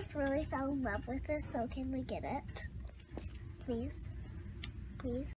just really fell in love with this, so can we get it? Please? Please?